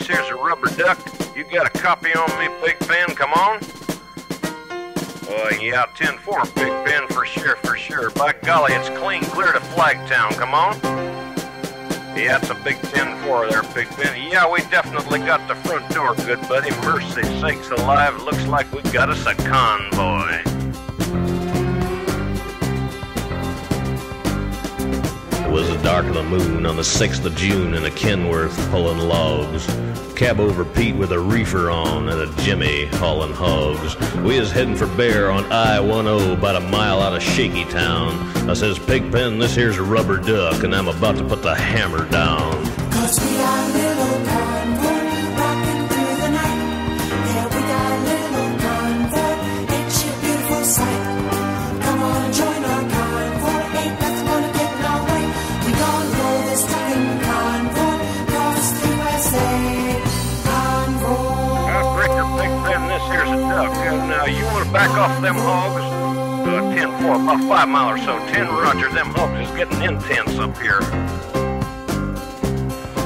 rubber duck. You got a copy on me, Big Ben? Come on. Uh, yeah, 10-4, Big Ben, for sure, for sure. By golly, it's clean clear to Flagtown. Come on. Yeah, it's a big 10-4 there, Big Ben. Yeah, we definitely got the front door, good buddy. Mercy sakes alive, looks like we got us a convoy. Dark of the moon on the 6th of June in a Kenworth pulling logs. Cab over Pete with a reefer on and a Jimmy hauling hogs. We is heading for Bear on I-10 about a mile out of Shaky Town. I says, Pigpen, this here's a rubber duck and I'm about to put the hammer down. Cause we got a little convoy back off them hogs? Uh, 10-4, about five mile or so. 10 Roger, them hogs is getting intense up here.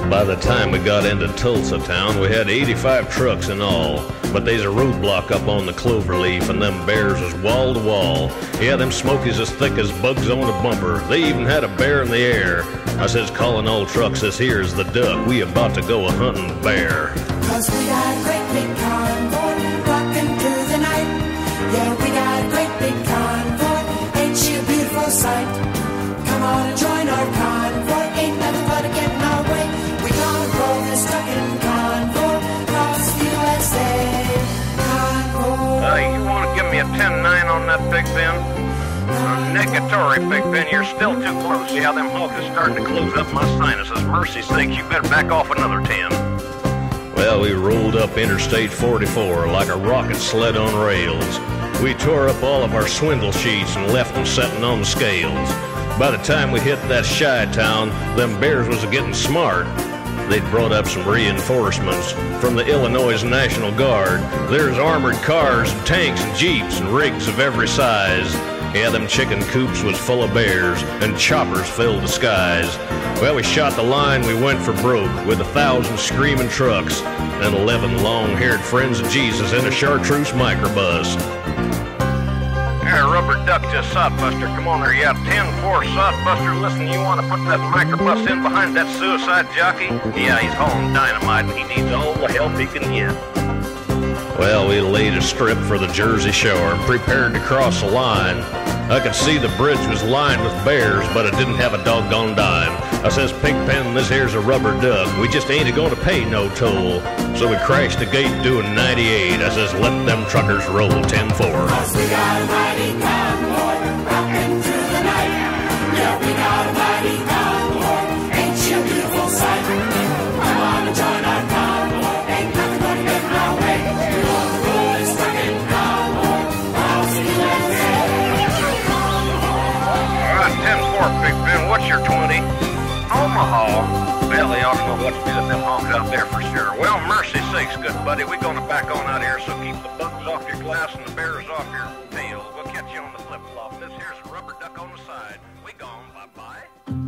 By the time we got into Tulsa town, we had 85 trucks in all. But they's a roadblock up on the cloverleaf, and them bears was wall to wall. Yeah, them smokies as thick as bugs on a bumper. They even had a bear in the air. I says, calling all trucks, this here's the duck. We about to go a hunting bear. Cause we got great big convoy on that, Big Ben? Uh, negatory, Big Ben. You're still too close. Yeah, them hogs is starting to close up my sinuses. Mercy sakes, you better back off another 10. Well, we rolled up Interstate 44 like a rocket sled on rails. We tore up all of our swindle sheets and left them setting on the scales. By the time we hit that shy town, them bears was getting smart. They'd brought up some reinforcements from the Illinois National Guard. There's armored cars and tanks and jeeps and rigs of every size. Yeah, them chicken coops was full of bears, and choppers filled the skies. Well, we shot the line, we went for broke, with a thousand screaming trucks, and eleven long-haired friends of Jesus in a chartreuse microbus. Rubber duck to sodbuster. Come on there, you yeah, 10-4 sodbuster. Listen, you want to put that microbus in behind that suicide jockey? Yeah, he's hauling dynamite, and he needs all the help he can get. Well, we laid a strip for the Jersey Shore and prepared to cross the line. I could see the bridge was lined with bears, but it didn't have a doggone dime. I says, Pigpen, this here's a rubber duck. We just ain't to pay no toll. So we crashed the gate doing 98. I says, let them truckers roll 10-4. Cause we mighty through the night. Yeah, we got a mighty convoy. Your 20. Omaha. Billy Arsenal wants me to them honk out there for sure. Well, mercy sakes, good buddy. We're going to back on out here, so keep the buttons off your glass and the bears off your tail. We'll catch you on the flip-flop. This here's a rubber duck on the side. We gone. Bye-bye.